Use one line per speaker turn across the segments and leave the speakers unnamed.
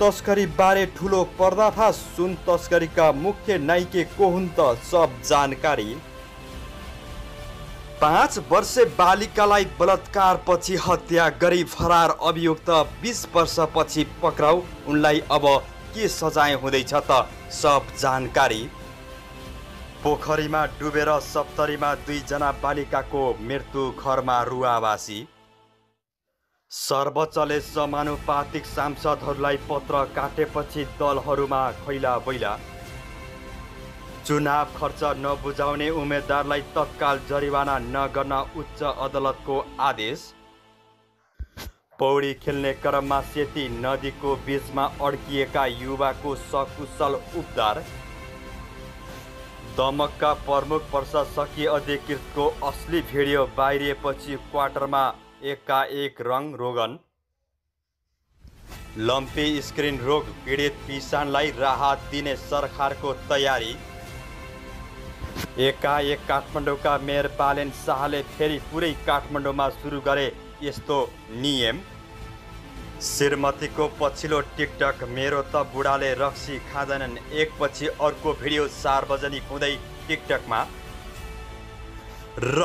तस्करी बारे ठुलो पर्दाफास सुन तस्करीका मुख्य नाइके को हुन् त सब जानकारी। पाँच वर्षे बालिकालाई बलात्कारपछि हत्या गरी फरार अभियुक्त बिस वर्षपछि पक्राउ। उनलाई अब के सजाय हुँदैछ त सब जानकारी। पोखरीमा डुबेर सप्तरीमा दुईजना बालिकाको मृत्यु घरमा रुवावासी। सर्वोच्चले समानुपातिक सांसदहरूलाई पत्र काटेपछि दलहरूमा खैला बैला। चुनाव खर्च नबुझाउने उम्मेद्वारलाई तत्काल जरिवाना नगर्न उच्च अदालतको आदेश। पौडी खेल्ने क्रममा सेती नदीको बीचमा अड्किएका युवाको सकुशल उद्धार। दमकका प्रमुख प्रशासकीय अधिकृतको असली भिडियो बाहिरिएपछि क्वार्टरमा एकाएक रङ रोगन। लम्पी स्क्रिन रोग पीडित किसानलाई राहत दिने सरकारको तयारी। एकाएक काठमाडौँका मेयर पालेन शाहले फेरि पुरै काठमाडौँमा सुरु गरे यस्तो नियम। श्रीमतीको पछिल्लो टिकटक मेरो त बुढाले रक्सी खाँदैनन्। एकपछि अर्को भिडियो सार्वजनिक हुँदै टिकटकमा। र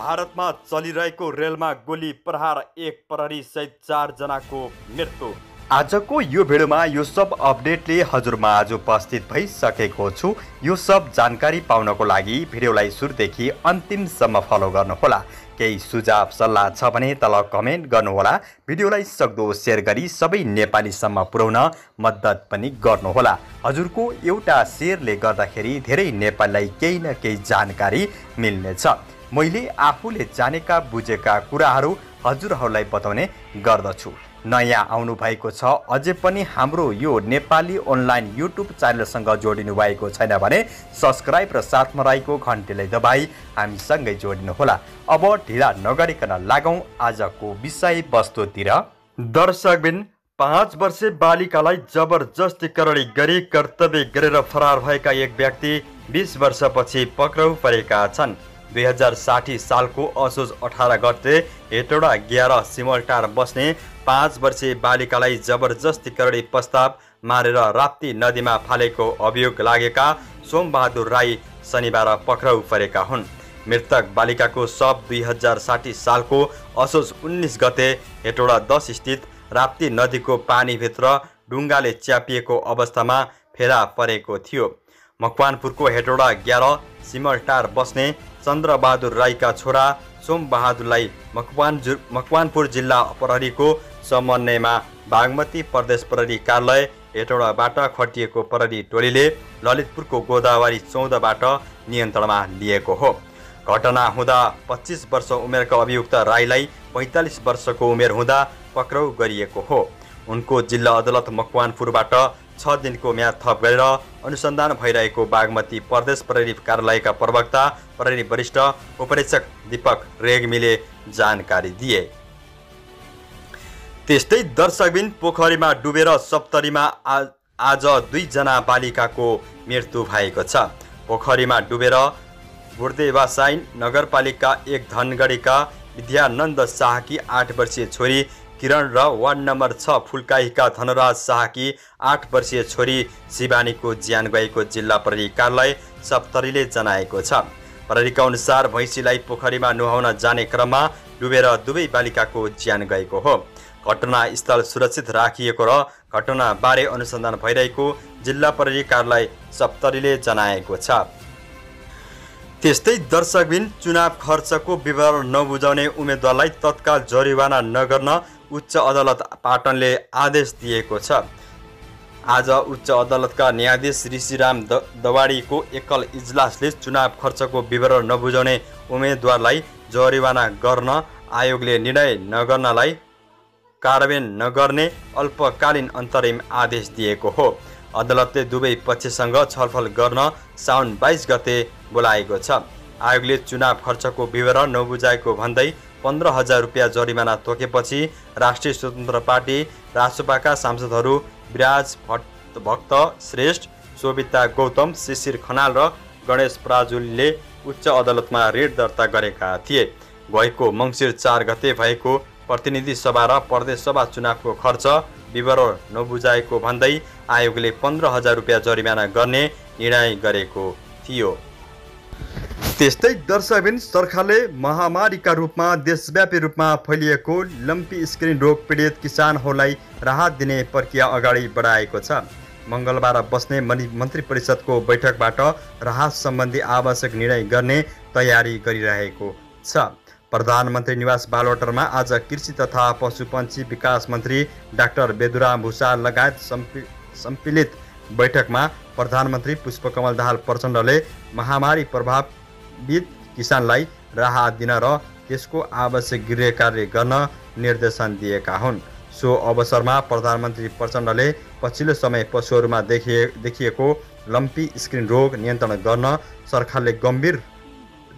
भारतमा चलिरहेको रेलमा गोली प्रहार एक प्रहरी सहित चारजनाको मृत्यु। आजको यो भिडियोमा यो सब अपडेटले हजुरमा आज उपस्थित भइसकेको छु। यो सब जानकारी पाउनको लागि भिडियोलाई सुरुदेखि अन्तिमसम्म फलो गर्नुहोला। केही सुझाव सल्लाह छ भने तल कमेन्ट गर्नुहोला। भिडियोलाई सक्दो सेयर गरी सबै नेपालीसम्म पुर्याउन मद्दत पनि गर्नुहोला। हजुरको एउटा सेयरले गर्दाखेरि धेरै नेपालीलाई केही न केही जानकारी मिल्नेछ। मैले आफूले जानेका बुझेका कुराहरू हजुरहरूलाई बताउने गर्दछु। नयाँ आउनु भएको छ अझै पनि हाम्रो यो नेपाली अनलाइन युट्युब च्यानलसँग जोडिनु भएको छैन भने सब्सक्राइब र साथमा रहेको घन्टीलाई दबाई हामीसँगै जोडिनुहोला। अब ढिला नगरिकन लागौँ आजको विषय वस्तुतिर दर्शकबिन पाँच वर्षे बालिकालाई जबरजस्तीकरण गरी कर्तव्य गरेर फरार भएका एक व्यक्ति बिस वर्षपछि पक्राउ परेका छन्। दुई हजार साठी सालको असोज अठार गते हेटौडा ग्यार सिमलटार बस्ने पाँच वर्षीय बालिकालाई जबरजस्ती करडी प्रस्ताव मारेर राप्ती नदीमा फालेको अभियोग लागेका सोमबहादुर राई शनिबार पक्राउ परेका हुन्। मृतक बालिकाको शव दुई हजार साठी सालको असोज उन्नाइस गते हेटौडा दस स्थित राप्ती नदीको पानीभित्र डुङ्गाले च्यापिएको अवस्थामा फेला परेको थियो। मकवानपुरको हेटौडा ग्यार सिमलटार बस्ने चन्द्रबहादुर राईका छोरा सोमबहादुरलाई मकवान मकवानपुर जिल्ला प्रहरीको समन्वयमा बागमती प्रदेश प्रहरी कार्यालय हेटौडाबाट खटिएको प्रहरी टोलीले ललितपुरको गोदावरी चौधबाट नियन्त्रणमा लिएको हो। घटना हुँदा पच्चिस वर्ष उमेरका अभियुक्त राईलाई पैँतालिस वर्षको उमेर हुँदा पक्राउ गरिएको हो। उनको जिल्ला अदालत मकवानपुरबाट छ दिनको म्याद थप गरेर अनुसन्धान भइरहेको बागमती प्रदेश प्रहरी कार्यालयका प्रवक्ता प्रहरी वरिष्ठ उपरीक्षक दीपक रेग्मीले जानकारी दिए। त्यस्तै दर्शकबिन पोखरीमा डुबेर सप्तरीमा आज दुईजना बालिकाको मृत्यु भएको छ। पोखरीमा डुबेर बुर्देवासाइन नगरपालिका एक धनगढीका विद्यानन्द शाहकी आठ वर्षीय छोरी किरण र वार्ड नम्बर छ फुलकाहीका धनराज शाहकी आठ वर्षीय छोरी शिवानीको ज्यान गएको जिल्ला प्रहरी कार्यालय सप्तरीले जनाएको छ। प्रहरीका अनुसार भैँसीलाई पोखरीमा नुहाउन जाने क्रममा डुबेर दुवै बालिकाको ज्यान गएको हो। घटनास्थल सुरक्षित राखिएको र घटनाबारे अनुसन्धान भइरहेको जिल्ला प्रहरी कार्यालय सप्तरीले जनाएको छ। त्यस्तै दर्शकबिन चुनाव खर्चको विवरण नबुझाउने उम्मेद्वारलाई तत्काल जरिवाना नगर्न उच्च अदालत पाटनले आदेश दिएको छ। आज उच्च अदालतका न्यायाधीश ऋषिराम द दवाडीको एकल इजलासले चुनाव खर्चको विवरण नबुझाउने उम्मेद्वारलाई जरिवाना गर्न आयोगले निर्णय नगर्नलाई कार्यान्वयन नगर्ने अल्पकालीन अन्तरिम आदेश दिएको हो। अदालतले दुवै पक्षसँग छलफल गर्न साउन बाइस गते बोलाएको छ। आयोगले चुनाव खर्चको विवरण नबुझाएको भन्दै पन्ध्र हजार रुपियाँ जरिमाना तोकेपछि राष्ट्रिय स्वतन्त्र पार्टी राजसभाका सांसदहरू विराज भट्ट भक्त श्रेष्ठ सोभिता गौतम शिशिर खनाल र गणेश पराजुलीले उच्च अदालतमा रिट दर्ता गरेका थिए। गएको मङ्सिर चार गते भएको प्रतिनिधि सभा र प्रदेश सभा चुनावको खर्च विवरण नबुझाएको भन्दै आयोगले पन्ध्र हजार रुपियाँ जरिमाना गर्ने निर्णय गरेको थियो। त्यस्तै दर्शकबिन सरकारले महामारीका रूपमा देशव्यापी रूपमा फैलिएको लम्पी स्क्रिन रोग पीडित किसानहरूलाई राहत दिने प्रक्रिया अगाडि बढाएको छ। मङ्गलबार बस्ने मन्त्री परिषदको बैठकबाट राहत सम्बन्धी आवश्यक निर्णय गर्ने तयारी गरिरहेको छ। प्रधानमन्त्री निवास बालवाटरमा आज कृषि तथा पशुपन्छी विकास मन्त्री डाक्टर बेदुराम भूषाल लगायत सम्मिलित बैठकमा प्रधानमन्त्री पुष्पकमल दाहाल प्रचण्डले महामारी प्रभावित किसानलाई राहत दिन र त्यसको आवश्यक गृह कार्य गर्न निर्देशन दिएका हुन्। सो अवसरमा प्रधानमन्त्री प्रचण्डले पछिल्लो समय पशुहरूमा देखिए देखिएको लम्पी स्क्रिन रोग नियन्त्रण गर्न सरकारले गम्भीर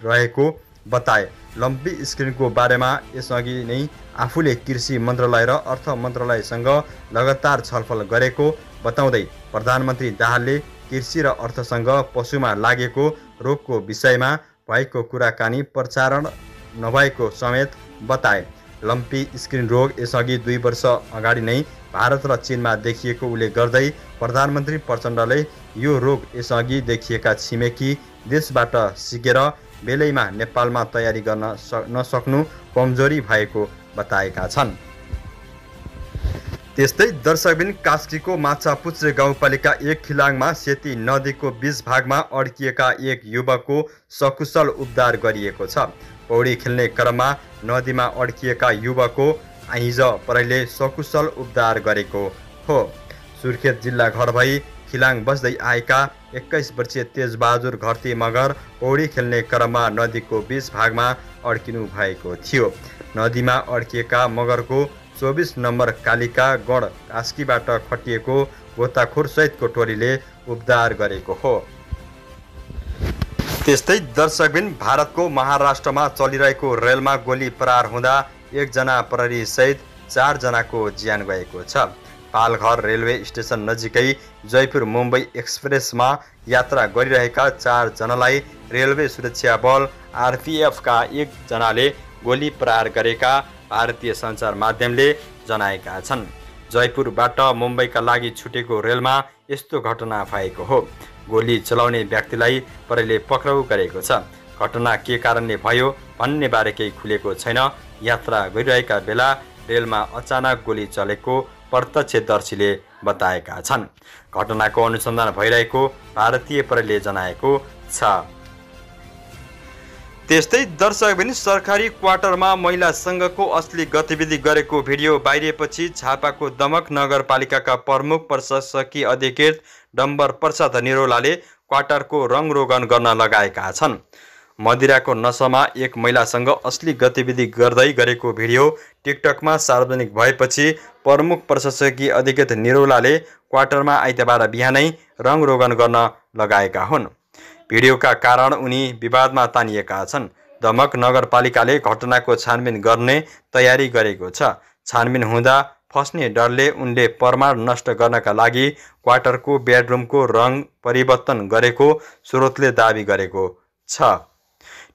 रहेको बताए। लम्पी स्क्रिनको बारेमा यसअघि नै आफूले कृषि मन्त्रालय र अर्थ मन्त्रालयसँग लगातार छलफल गरेको बताउँदै प्रधानमन्त्री दाहालले कृषि र अर्थसँग पशुमा लागेको रोगको विषयमा भएको कुराकानी प्रचारण नभएको समेत बताए। लम्पी स्क्रिन रोग यसअघि दुई वर्ष अगाडि नै भारत र चिनमा देखिएको उल्लेख गर्दै प्रधानमन्त्री प्रचण्डले यो रोग यसअघि देखिएका छिमेकी देशबाट सिकेर बेलैमा नेपालमा तयारी गर्न नसक्नु कमजोरी भएको बताएका छन्। त्यस्तै दर्शकबिन कास्कीको माछापुच्छ्रे गाउँपालिका एक खिलाङमा सेती नदीको बिच भागमा अड्किएका एक युवकको सकुशल उद्धार गरिएको छ। पौडी खेल्ने क्रममा नदीमा अड्किएका युवकको आइज परैले सकुशल उद्धार गरेको हो। सुर्खेत जिल्ला घर भई खिलाङ बस्दै आएका एक्काइस वर्षीय तेजबहादुर घरती मगर पौडी खेल्ने क्रममा नदीको बिच भागमा अड्किनु भएको थियो। नदीमा अड्किएका मगरको चौबिस नम्बर कालिका गण कास्कीबाट खटिएको गोताखोरसहितको टोलीले उद्धार गरेको हो। त्यस्तै दर्शकबिन भारतको महाराष्ट्रमा चलिरहेको रेलमा गोली प्रहार हुँदा एकजना प्रहरीसहित चारजनाको ज्यान गएको छ। पालघर रेलवे स्टेसन नजिकै जयपुर मुम्बई एक्सप्रेसमा यात्रा गरिरहेका चारजनालाई रेलवे सुरक्षा बल आरपिएफका एकजनाले गोली प्रहार गरेका भारतीय सञ्चार माध्यमले जनाएका छन्। जयपुरबाट मुम्बईका लागि छुटेको रेलमा यस्तो घटना भएको हो। गोली चलाउने व्यक्तिलाई परेले पक्राउ गरेको छ। घटना के कारणले भयो भन्ने बारे केही खुलेको छैन। यात्रा गरिरहेका बेला रेलमा अचानक गोली चलेको प्रत्यक्षदर्शीले बताएका छन्। घटनाको अनुसन्धान भइरहेको भारतीय प्रहरीले जनाएको छ। त्यस्तै दर्शक पनि सरकारी क्वार्टरमा महिला सङ्घको असली गतिविधि गरेको भिडियो बाहिरिएपछि छापाको दमक नगरपालिकाका प्रमुख प्रशासकीय अधिकृत डम्बर प्रसाद निरोलाले क्वार्टरको रङरोगन गर्न लगाएका छन्। मदिराको नसामा एक महिलासँग असली गतिविधि गर्दै गरेको भिडियो टिकटकमा सार्वजनिक भएपछि प्रमुख प्रशासकीय अधिकृत निरौलाले क्वार्टरमा आइतबार बिहानै रङरोगन गर्न लगाएका हुन्। भिडियोका कारण उनी विवादमा तानिएका छन्। दमक नगरपालिकाले घटनाको छानबिन गर्ने तयारी गरेको छ। छानबिन हुँदा फस्ने डरले उनले प्रमाण नष्ट गर्नका लागि क्वार्टरको बेडरुमको रङ परिवर्तन गरेको स्रोतले दावी गरेको छ।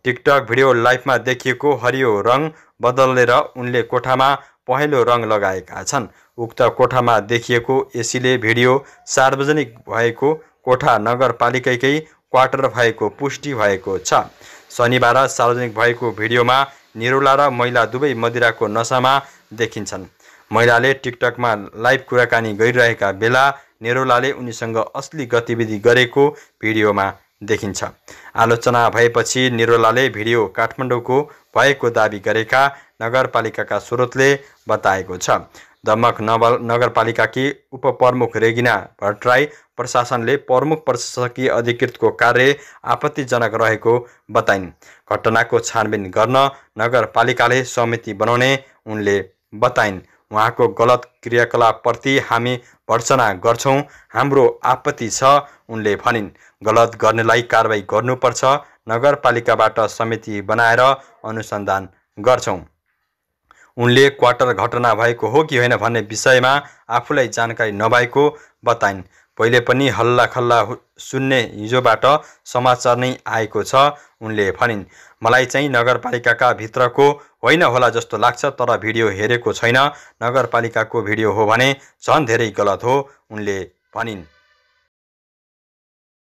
टिकटक भिडियो लाइभमा देखिएको हरियो रङ बदलेर उनले कोठामा पहेँलो रङ लगाएका छन्। उक्त कोठामा देखिएको एसीले भिडियो सार्वजनिक भएको कोठा नगरपालिकाकै क्वार्टर भएको पुष्टि भएको छ। शनिबार सार्वजनिक भएको भिडियोमा निरोला र महिला दुवै मदिराको नसामा देखिन्छन्। महिलाले टिकटकमा लाइभ कुराकानी गरिरहेका बेला निरोलाले उनीसँग असली गतिविधि गरेको भिडियोमा देखिन्छ। आलोचना भएपछि निरोलाले भिडियो काठमाडौँको भएको दावी गरेका नगरपालिकाका स्रोतले बताएको छ। दमक नवल नगरपालिकाकी उपप्रमुख रेगिना भट्टराई प्रशासनले प्रमुख प्रशासकीय अधिकृतको कार्य आपत्तिजनक रहेको बताइन्। घटनाको छानबिन गर्न नगरपालिकाले समिति बनाउने उनले बताइन्। उहाँको गलत क्रियाकलापप्रति हामी भर्सना गर्छौँ हाम्रो आपत्ति छ उनले भनिन्। गलत गर्नेलाई कारवाही गर्नुपर्छ नगरपालिकाबाट समिति बनाएर अनुसन्धान गर्छौँ। उनले क्वार्टर घटना भएको हो कि होइन भन्ने विषयमा आफूलाई जानकारी नभएको बताइन्। पहिले पनि हल्ला खल्ला सुन्ने हिजोबाट समाचार नै आएको छ उनले भनिन्। मलाई चाहिँ नगरपालिकाका भित्रको होइन होला जस्तो लाग्छ तर भिडियो हेरेको छैन। नगरपालिकाको भिडियो हो भने झन् धेरै गलत हो उनले भनिन्।